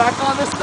back on this thing.